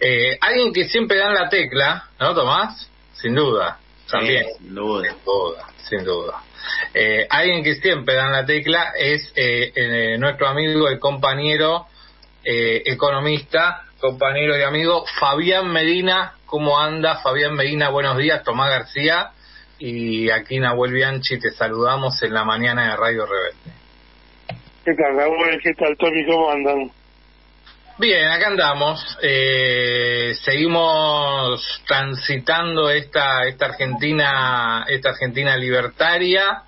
Eh, alguien que siempre da en la tecla, ¿no, Tomás? Sin duda, también. sin duda. Sin duda, sin duda. Eh, alguien que siempre da en la tecla es eh, eh, nuestro amigo, el compañero eh, economista, compañero y amigo Fabián Medina. ¿Cómo anda Fabián Medina? Buenos días, Tomás García. Y aquí Nahuel Bianchi, te saludamos en la mañana de Radio Rebelde. ¿Qué tal, Raúl? ¿Qué tal, Tony? ¿Cómo andan? Bien, acá andamos. Eh, seguimos transitando esta esta Argentina esta Argentina libertaria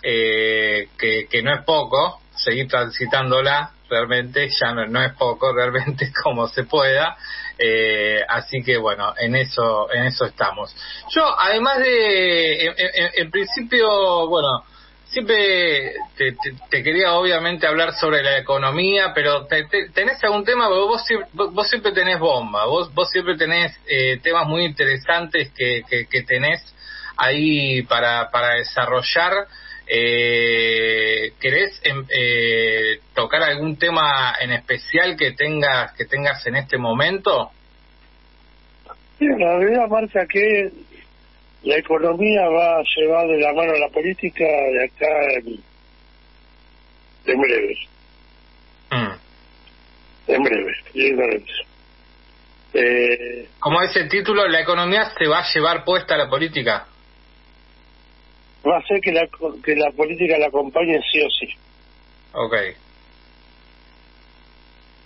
eh, que, que no es poco. Seguir transitándola realmente ya no, es poco realmente como se pueda. Eh, así que bueno, en eso en eso estamos. Yo además de en principio bueno siempre te, te- te quería obviamente hablar sobre la economía, pero te- te- tenés algún tema, vos, vos siempre tenés bomba, vos, vos siempre tenés eh, temas muy interesantes que, que, tenés ahí para, para desarrollar. Eh, ¿Querés em, eh, tocar algún tema en especial que tengas que tengas en este momento? Sí, la realidad marca que la economía va a llevar de la mano a la política de acá en, en breve, Mm. en breve. Eh, Como es el título, la economía se va a llevar puesta a la política. va a ser que la, que la política la acompañe sí o sí. Ok.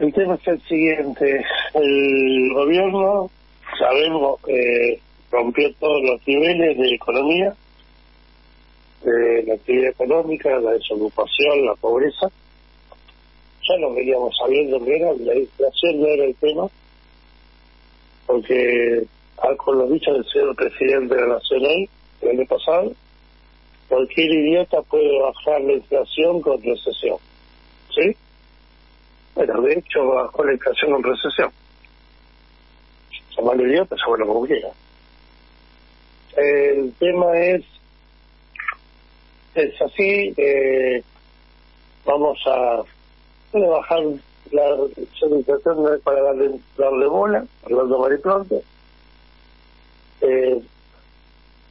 El tema es el siguiente, el gobierno, sabemos, eh, rompió todos los niveles de economía, de la actividad económica, la desocupación, la pobreza. Ya lo veníamos sabiendo que era, la inflación no era el tema, porque ah, con los dichos del señor presidente de la Nacional el año pasado, cualquier idiota puede bajar la inflación con recesión. ¿Sí? Bueno, de hecho bajó la inflación con recesión. Llamarlo idiota, se bueno como quiera. El tema es, es así, eh, vamos a bajar la es para darle, darle bola, hablando mal y. Eh,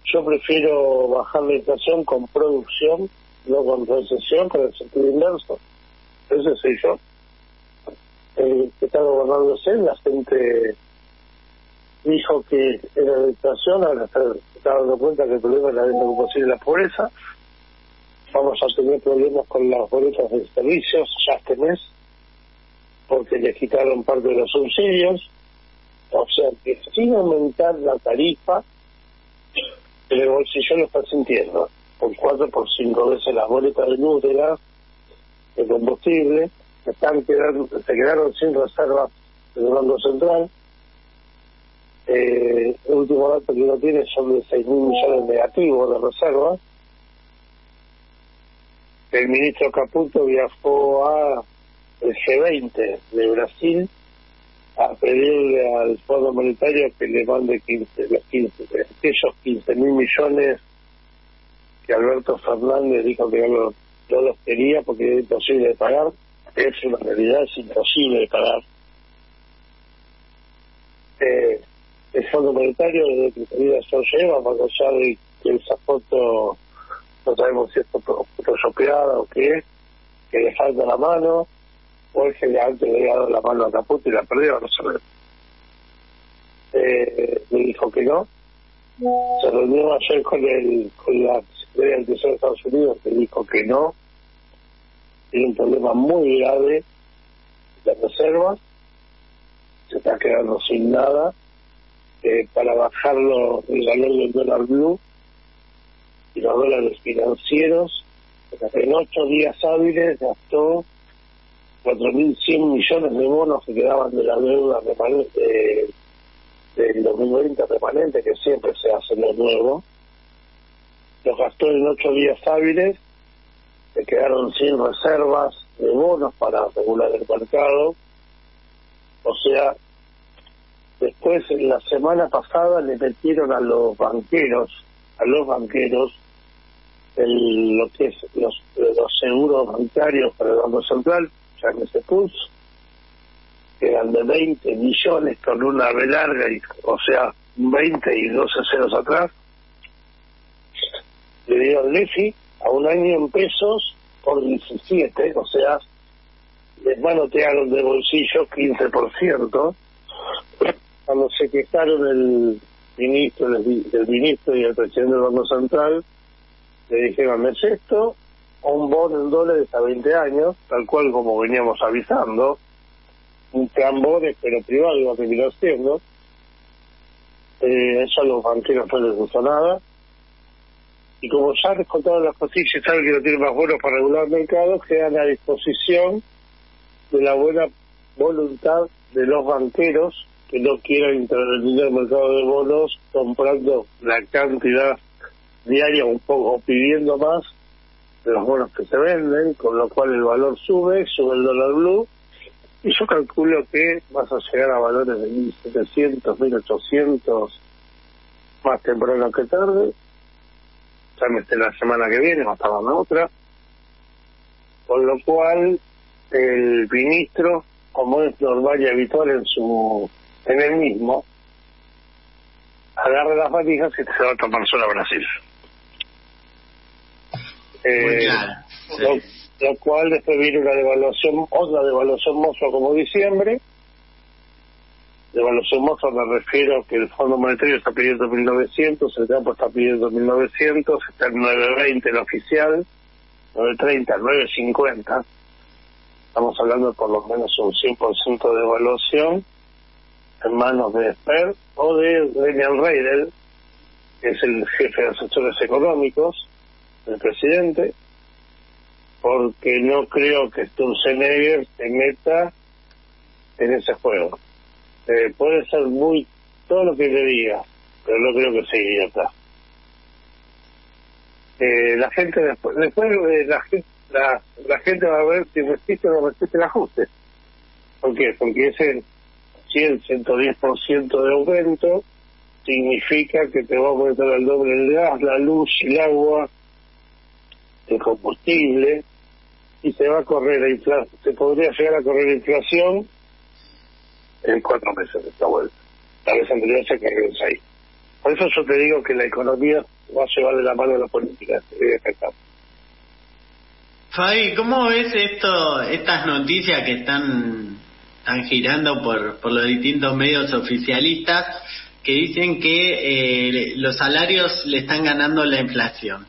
yo prefiero bajar la inflación con producción, no con recesión, con el sentido inverso. Ese soy yo. El que está gobernándose, la gente dijo que era la inflación, ahora está, está dando cuenta que el problema es la desocupación la pobreza. Vamos a tener problemas con las boletas de servicios ya este mes, porque le quitaron parte de los subsidios. O sea que sin aumentar la tarifa, el bolsillo lo está sintiendo. Por cuatro, por cinco veces las boletas de luz, de combustible, están quedando, se quedaron sin reservas del Banco Central. Eh, el último dato que uno tiene son de 6 mil millones negativos de reservas. El ministro Caputo viajó a el G20 de Brasil a pedirle al Fondo Monetario que le mande 15, los 15, aquellos 15 mil millones que Alberto Fernández dijo que no, no los quería porque era imposible de pagar. Es una realidad, es imposible de pagar. Eh, el Fondo Monetario, desde que salida lleva, más allá de que esa foto no sabemos si es photoshopeada o qué que le falta la mano, o es que le antes le había dado la mano a Caputo y la perdió, no sabemos. Eh, me dijo que no. Se reunió ayer con el con la Secretaría del Tesoro de Estados Unidos, que dijo que no. Tiene un problema muy grave de reservas. Se está quedando sin nada. Eh, para bajarlo el valor del dólar blue y los dólares financieros, en ocho días hábiles gastó 4.100 millones de bonos que quedaban de la deuda remanente del 2020 remanente, que siempre se hace lo nuevo. Los gastó en ocho días hábiles, se quedaron sin reservas de bonos para regular el mercado. O sea, después la semana pasada le metieron a los banqueros, a los banqueros, el, lo que es los, los seguros bancarios para el Banco Central, ya que se puso, que eran de 20 millones con una B larga, y, o sea, 20 y 12 ceros atrás, le dieron LEFI a un año en pesos por 17, o sea, les manotearon de bolsillo 15%. Cuando se quejaron el ministro, el, ministro y el presidente del Banco Central, le dijeron, ¿es esto? un bono en dólares a 20 años, tal cual como veníamos avisando, un plan pero privado iba a terminar siendo. Eh, eso a los banqueros no les gustó nada. Y como ya les contaba las costillas, saben que no tiene más bonos para regular mercados, quedan a disposición de la buena voluntad de los banqueros que no quieran intervenir en el mercado de bonos comprando la cantidad diaria un poco o pidiendo más de los bonos que se venden, con lo cual el valor sube, sube el dólar blue, y yo calculo que vas a llegar a valores de 1.700, 1.800 más temprano que tarde, ya la semana que viene, más tarde la otra, con lo cual el ministro, como es normal y habitual en su en el mismo, agarra las valijas y se va a tomar solo a Brasil. Eh, lo, cual después viene una devaluación, otra devaluación monstruo como diciembre. Devaluación monstruo me refiero a que el Fondo Monetario está pidiendo 1.900, el campo está pidiendo 1.900, está en 9.20 el oficial, 9.30, 9.50. Estamos hablando de por lo menos un 100% de devaluación en manos de Esper o de Daniel Reidel, que es el jefe de asesores económicos del presidente, porque no creo que Sturzenegger se meta en ese juego. Eh, puede ser muy todo lo que le diga, pero no creo que sea idiota. Eh, la gente después, después eh, la, la, la gente va a ver si resiste o no resiste el ajuste. ¿Por qué? Porque ese 100, 110% de aumento significa que te va a aumentar el doble el gas, la luz el agua, el combustible, y se va a correr la inflación, se podría llegar a correr la inflación en cuatro meses de esta vuelta. La vez anterior se corrió en seis. Por eso yo te digo que la economía va a llevar de la mano a la política. Fabi, ¿cómo ves esto, estas noticias que están, están girando por, por los distintos medios oficialistas que dicen que eh, los salarios le están ganando la inflación?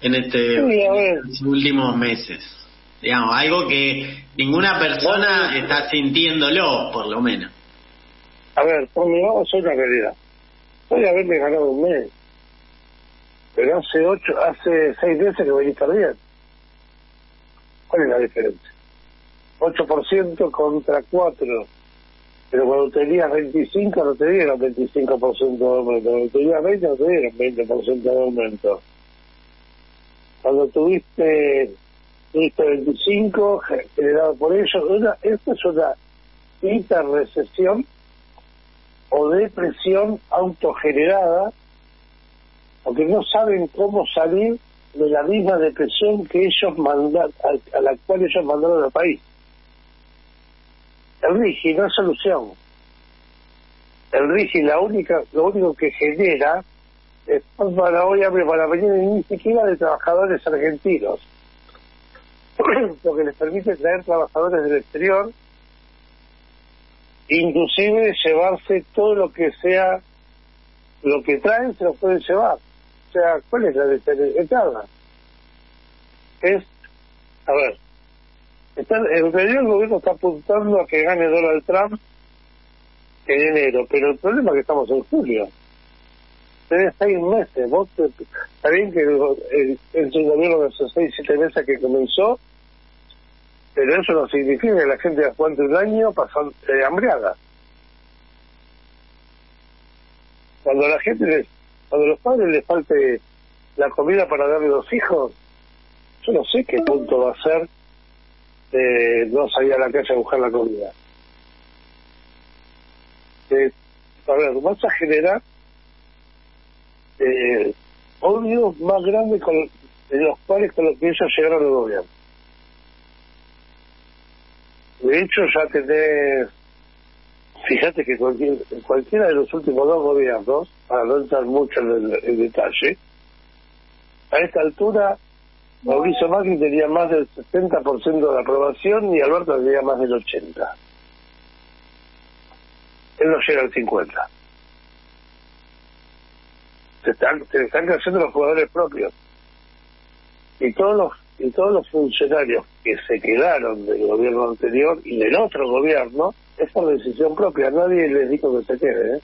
en este estos últimos meses. Digamos, algo que ninguna persona está sintiéndolo, por lo menos. A ver, por mi lado, soy una realidad. Puede haberme ganado un mes, pero hace ocho, hace seis meses que voy a estar bien. ¿Cuál es la diferencia? 8% contra 4. Pero cuando tenías 25 no te dieron 25% de aumento. Cuando tenías 20 no te dieron 20% de aumento cuando tuviste, tuviste 25, generado por ellos, una, esto es una hiperrecesión o depresión autogenerada, porque no saben cómo salir de la misma depresión que ellos mandan, a, la cual ellos mandaron al país. El RIGI no es solución. El RIGI la única, lo único que genera para hoy, para venir ni siquiera de trabajadores argentinos, lo que les permite traer trabajadores del exterior, inclusive llevarse todo lo que sea, lo que traen se lo pueden llevar. O sea, ¿cuál es la desesperada? Es, a ver, está, en realidad el gobierno está apuntando a que gane Donald Trump en enero, pero el problema es que estamos en julio tenés seis meses. Vos está bien que el, el, gobierno de esos seis, siete meses que comenzó, pero eso no significa que la gente aguante un año pasando eh, hambriada. Cuando la gente les, cuando a los padres les falte la comida para darle a los hijos, yo no sé qué punto va a ser de no salir a la calle a buscar la comida. Eh, a ver, vas a generar eh, odio más grande con los cuales con los que ellos llegaron al gobierno. De hecho, ya tenés, fíjate que cualquier, cualquiera de los últimos dos gobiernos, para no entrar mucho en el detalle, a esta altura Mauricio Macri tenía más del 70% de aprobación y Alberto tenía más del 80%. Él no llega al 50%. Se están, se están creciendo los jugadores propios. Y todos los y todos los funcionarios que se quedaron del gobierno anterior y del otro gobierno es por decisión propia. Nadie les dijo que se quede, ¿eh?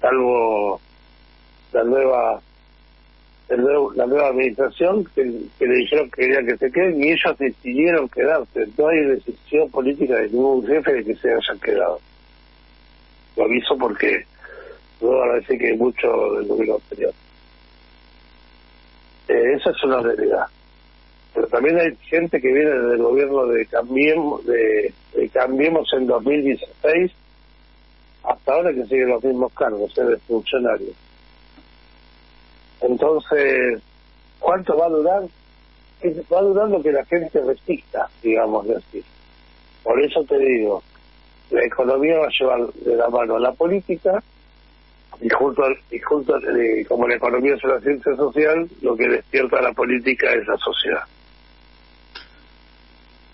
salvo la nueva la nueva administración que, le dijeron que querían que se queden y ellos decidieron quedarse. No hay decisión política de ningún jefe de que se hayan quedado. Lo aviso porque no van que hay mucho del gobierno anterior. Eh, esa es una realidad. Pero también hay gente que viene del gobierno de Cambiemos, de, de Cambiemos en 2016 hasta ahora que siguen los mismos cargos, de funcionarios. Entonces, ¿cuánto va a durar? Va a durar lo que la gente resista, digamos así. Por eso te digo, la economía va a llevar de la mano a la política y junto, y junto eh, como la economía es una ciencia social, lo que despierta la política es la sociedad.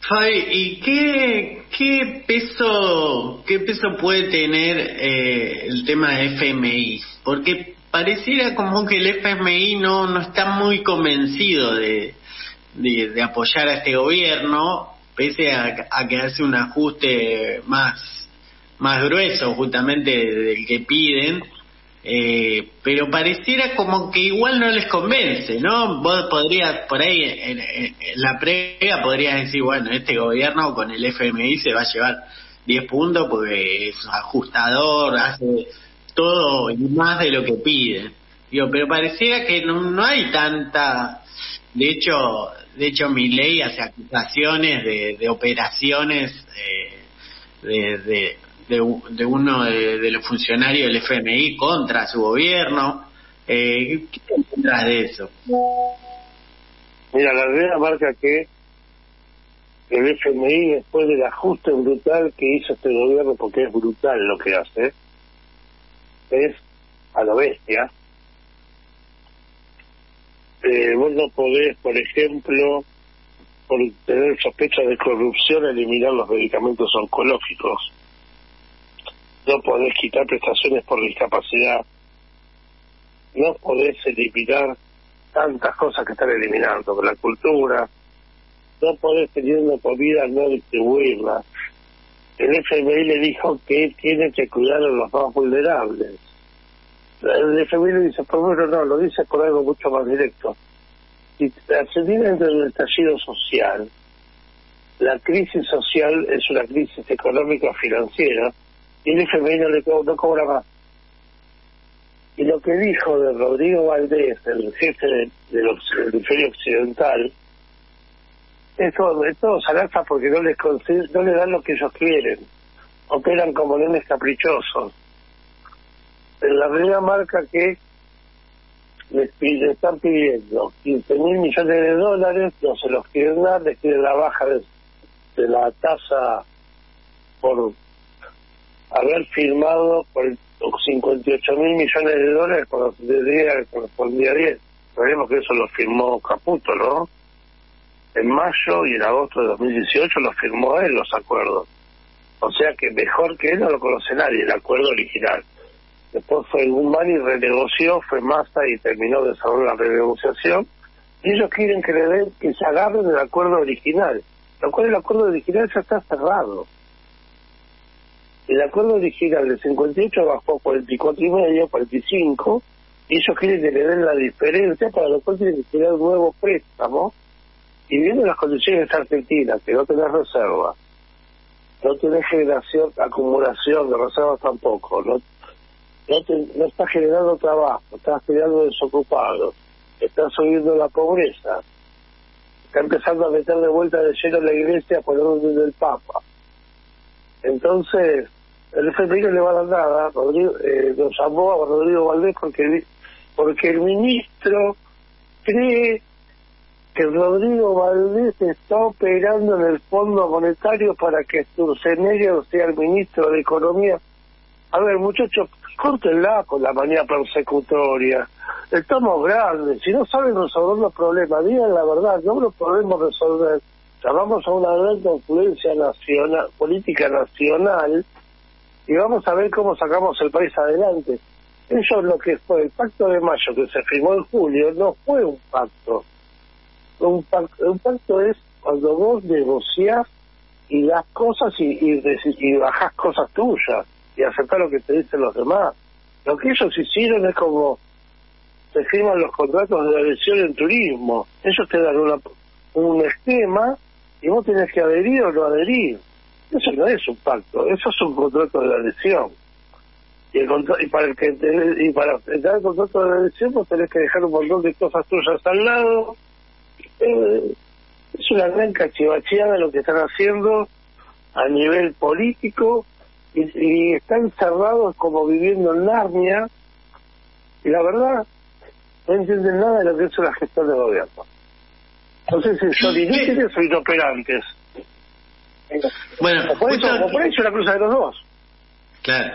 Fabi, ¿y qué, qué peso qué peso puede tener eh, el tema de FMI? Porque pareciera como que el FMI no, no está muy convencido de, de, apoyar a este gobierno, pese a, a, que hace un ajuste más, más grueso justamente del que piden, eh, pero pareciera como que igual no les convence, ¿no? Vos podrías, por ahí, en, la previa podrías decir, bueno, este gobierno con el FMI se va a llevar 10 puntos porque es ajustador, hace todo y más de lo que piden. Digo, pero pareciera que no, hay tanta, de hecho, de hecho mi ley hace acusaciones de, de operaciones eh, de, de, de, uno de, los funcionarios del FMI contra su gobierno. Eh, ¿Qué detrás de eso? Mira, la realidad marca que el FMI, después del ajuste brutal que hizo este gobierno, porque es brutal lo que hace, es a la bestia. Eh, vos no podés, por ejemplo, por tener sospechas de corrupción, eliminar los medicamentos oncológicos. No podés quitar prestaciones por discapacidad. No podés eliminar tantas cosas que están eliminando, la cultura. No podés teniendo comida no distribuirla el FMI le dijo que tiene que cuidar a los más vulnerables. El FMI le dice, por bueno, no, lo dice por algo mucho más directo. Si dentro del estallido social, la crisis social es una crisis económica financiera y el FMI no, le no cobra más. Y lo que dijo de Rodrigo Valdés, el jefe del de, hemisferio occidental, eso, esto salazas porque no les no le dan lo que ellos quieren. Operan como nenes caprichosos. La realidad marca que les, están pidiendo 15 mil millones de dólares, no se los quieren dar, les quieren la baja de, la tasa por haber firmado por 58 mil millones de dólares cuando día correspondía 10. Sabemos que eso lo firmó Caputo, ¿no? En mayo y en agosto de 2018 los firmó él los acuerdos. O sea que mejor que él no lo conoce nadie, el acuerdo original. Después fue Guzmán y renegoció, fue Massa y terminó de desarrollar la renegociación. Y ellos quieren que le den, que se agarren del acuerdo original. Lo cual el acuerdo original ya está cerrado. El acuerdo original de 58 bajó a 44 y medio, 45, y ellos quieren que le den la diferencia, para lo cual tienen que crear un nuevo préstamo y viendo las condiciones de Argentina, que no tenés reserva, no tenés generación, acumulación de reservas tampoco, no, no, te, no está generando trabajo, está generando desocupados, está subiendo la pobreza, está empezando a meter de vuelta de lleno la iglesia por orden del Papa. Entonces, el FMI no le va a dar nada, Rodrigo, eh, nos llamó a Rodrigo Valdés porque, porque el ministro cree que Rodrigo Valdés está operando en el Fondo Monetario para que Sturzenegger sea el ministro de Economía. A ver, muchachos, córtenla con la manía persecutoria. Estamos grandes. Si no saben resolver los problemas, digan la verdad, no lo podemos resolver. Llamamos a una gran confluencia nacional, política nacional y vamos a ver cómo sacamos el país adelante. Eso es lo que fue el pacto de mayo que se firmó en julio, no fue un pacto. Un pacto, un pacto es cuando vos negociás y das cosas y, y, y bajás cosas tuyas y aceptar lo que te dicen los demás. Lo que ellos hicieron es como se firman los contratos de adhesión en turismo. Ellos te dan una, un esquema y vos tenés que adherir o no adherir. Eso no es un pacto, eso es un contrato de adhesión. Y, el y para el que y para entrar el contrato de adhesión vos tenés que dejar un montón de cosas tuyas al lado. Eh, es una gran cachivacheada lo que están haciendo a nivel político y, y están cerrados como viviendo en Narnia y la verdad no entienden nada de lo que es una gestión de gobierno. Si son inútiles o inoperantes. Bueno, por eso, por eso la cruza de los dos. Claro.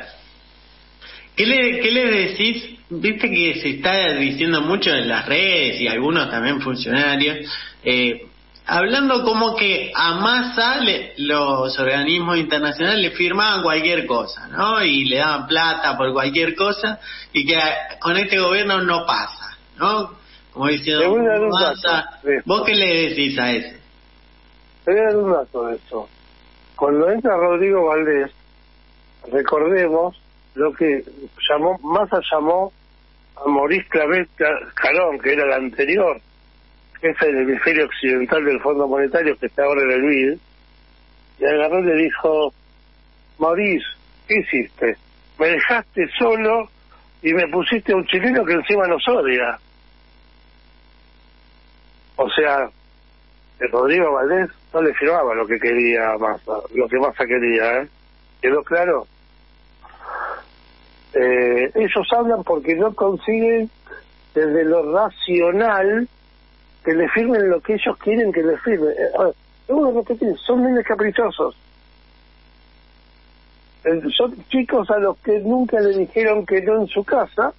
¿Qué le, ¿Qué le decís? Viste que se está diciendo mucho en las redes y algunos también funcionarios, eh, hablando como que a Massa le, los organismos internacionales le firmaban cualquier cosa, ¿no? Y le daban plata por cualquier cosa y que con este gobierno no pasa, ¿no? Como diciendo, Massa, ¿vos qué le decís a ese? Te voy a dar un dato de eso. Cuando entra Rodrigo Valdés, recordemos lo que llamó, Massa llamó a Maurice Clavet Calón, que era el anterior jefe del hemisferio occidental del Fondo Monetario, que está ahora en el BID, y agarró y le dijo, Maurice, ¿qué hiciste? Me dejaste solo y me pusiste a un chileno que encima nos odia. O sea, el Rodrigo Valdés no le firmaba lo que quería Massa, lo que Massa quería, ¿eh? ¿Quedó claro? Eh, ellos hablan porque no consiguen desde lo racional que le firmen lo que ellos quieren que le firmen. Eh, a repetir, son niños caprichosos. Son chicos a los que nunca le dijeron que no en su casa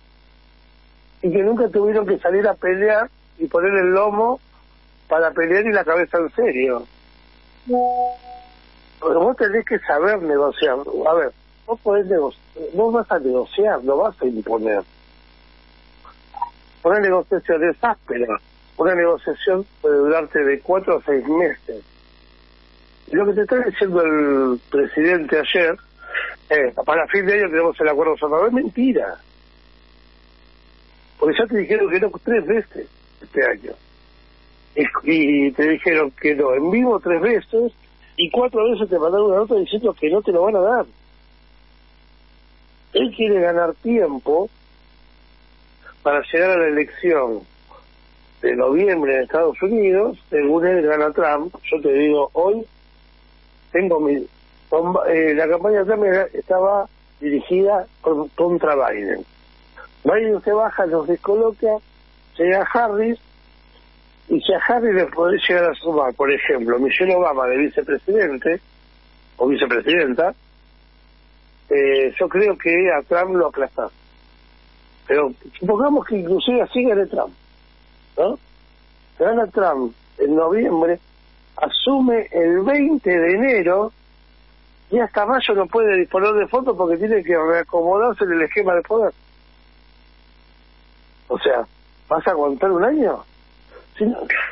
y que nunca tuvieron que salir a pelear y poner el lomo para pelear y la cabeza en serio. Pero vos tenés que saber negociar. A ver, vos podés negociar, vos vas a negociar, no vas a imponer. Una negociación es áspera una negociación puede durarte de cuatro a seis meses. Y lo que te está diciendo el presidente ayer, eh, para fin de año tenemos el acuerdo sonoro, es mentira. Porque ya te dijeron que no tres veces este año. Y, te dijeron que no, en vivo tres veces, y cuatro veces te mandaron una nota diciendo que no te lo van a dar. Él quiere ganar tiempo para llegar a la elección de noviembre en Estados Unidos, según él gana Trump, yo te digo, hoy tengo mi... Eh, la campaña de Trump estaba dirigida contra Biden. Biden se baja, los descoloca, llega Harris, y si a Harris le puede llegar a sumar, por ejemplo, Michelle Obama de vicepresidente, o vicepresidenta, eh, yo creo que a Trump lo aplasta. Pero supongamos que inclusive así gane Trump. ¿no? Gana Trump en noviembre, asume el 20 de enero y hasta mayo no puede disponer de fondos porque tiene que reacomodarse en el esquema de poder. O sea, ¿vas a aguantar un año? Si,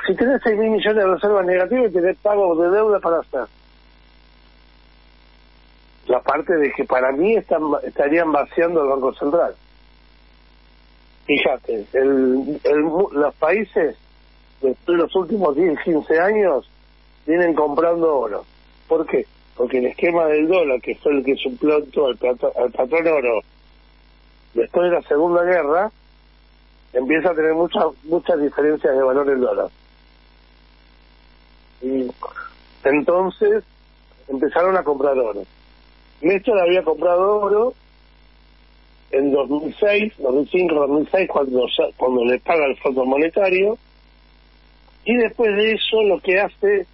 si tenés 6 mil millones de reservas negativas y tenés pagos de deuda para hacer. La parte de que para mí están, estarían vaciando el Banco Central. Fíjate, el, el, los países de los últimos 10, 15 años vienen comprando oro. ¿Por qué? Porque el esquema del dólar, que fue el que suplantó al, al patrón oro después de la Segunda Guerra, empieza a tener muchas muchas diferencias de valor el dólar. Y entonces empezaron a comprar oro. Néstor había comprado oro en 2006, 2005, 2006, cuando, cuando le paga el Fondo Monetario, Y después de eso lo que hace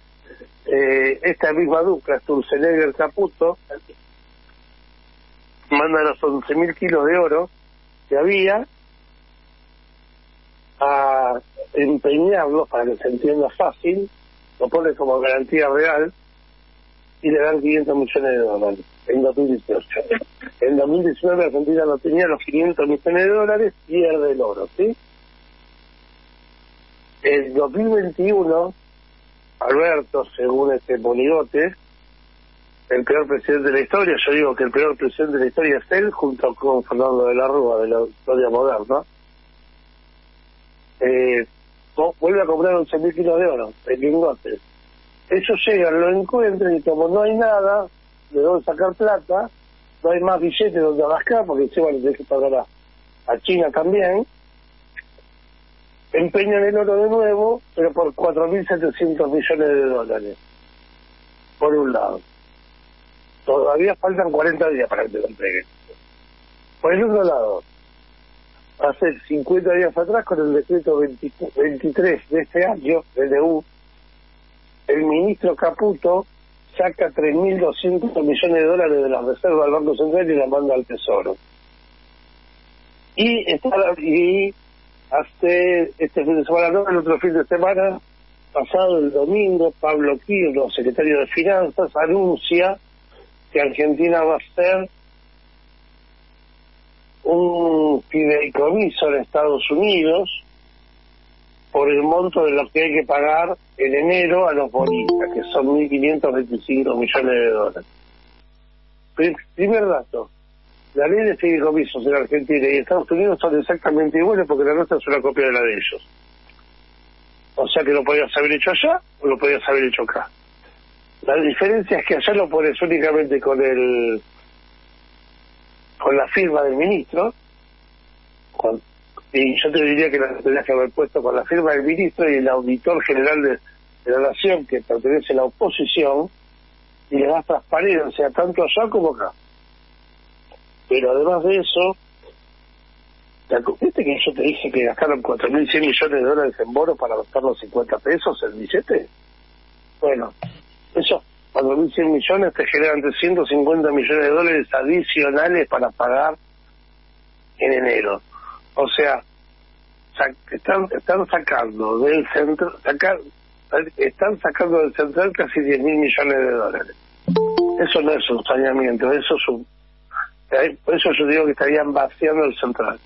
eh, esta misma dupla, Sturzenegger Caputo, manda los 11.000 kilos de oro que había a empeñarlos para que se entienda fácil, lo pone como garantía real y le dan 500 millones de dólares en 2018. En 2019 Argentina no tenía los 500 millones de dólares, pierde el oro, ¿sí? En 2021, Alberto, según este monigote, el peor presidente de la historia, yo digo que el peor presidente de la historia es él, junto con Fernando de la Rúa, de la historia moderna, eh, vuelve a comprar 11.000 kilos de oro en lingotes. Ellos llegan, lo encuentran y como no hay nada, de dónde sacar plata, no hay más billetes donde rascar, porque se van a que pagar a, China también, empeñan el oro de nuevo, pero por 4.700 millones de dólares, por un lado. Todavía faltan 40 días para que te lo entreguen. Por el otro lado, hace 50 días atrás, con el decreto 23 de este año, del EU, el ministro Caputo saca 3.200 millones de dólares de la reserva del Banco Central y la manda al Tesoro. Y, está, y hace este fin de semana, no, el otro fin de semana, pasado el domingo, Pablo Quirno, secretario de Finanzas, anuncia que Argentina va a ser un fideicomiso en Estados Unidos por el monto de lo que hay que pagar en enero a los bonistas, que son 1.525 millones de dólares. Primer dato, la ley de fideicomisos en Argentina y Estados Unidos son exactamente iguales porque la nuestra es una copia de la de ellos. O sea que lo podías haber hecho allá o lo podías haber hecho acá. La diferencia es que allá lo pones únicamente con el con la firma del ministro, y yo te diría que la tendrías que haber puesto con la firma del ministro y el auditor general de, la nación que pertenece a la oposición, y le das transparencia tanto allá como acá. Pero además de eso, ¿viste que yo te dije que gastaron 4.100 millones de dólares en bonos para gastar los 50 pesos el billete? Bueno, eso 4.100 millones te generan 350 millones de dólares adicionales para pagar en enero. O sea, están, están sacando del centro, están sacando del central casi 10.000 millones de dólares. Eso no es un saneamiento, eso es un... Por eso yo digo que estarían vaciando el central.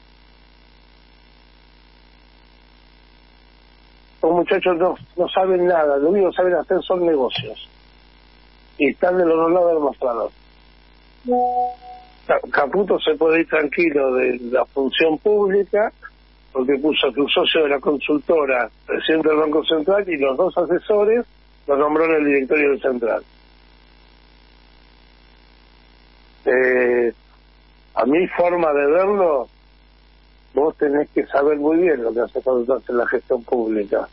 Los muchachos no, no saben nada, lo único que saben hacer son negocios y están del otro lado del mostrador. Caputo se puede ir tranquilo de la función pública porque puso que un socio de la consultora, presidente del Banco Central y los dos asesores lo nombró en el directorio del Central. Eh, a mi forma de verlo, vos tenés que saber muy bien lo que hace cuando estás en la gestión pública.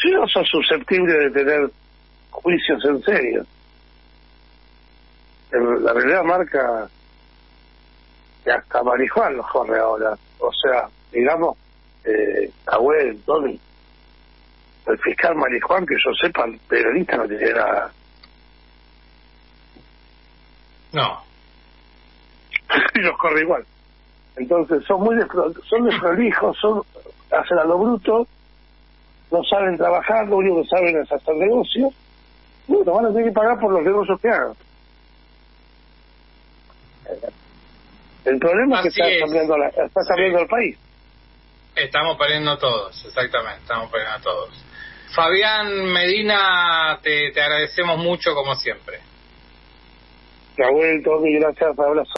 Si no sos susceptible de tener juicios en serio. La realidad marca que hasta Marijuán lo corre ahora. O sea, digamos, eh, Abuel, Tony, el fiscal Marijuán, que yo sepa, el periodista no tiene nada. No. y los corre igual. Entonces son muy son desprolijos, son hacen a lo bruto, no saben trabajar, lo único que saben es hacer negocios bueno, van a tener que pagar por los negocios que hagan. El problema es que está cambiando, la, está cambiando el país. Estamos perdiendo todos, exactamente, estamos perdiendo a todos. Fabián Medina, te, te agradecemos mucho como siempre. Raúl, Tommy, gracias, abrazo.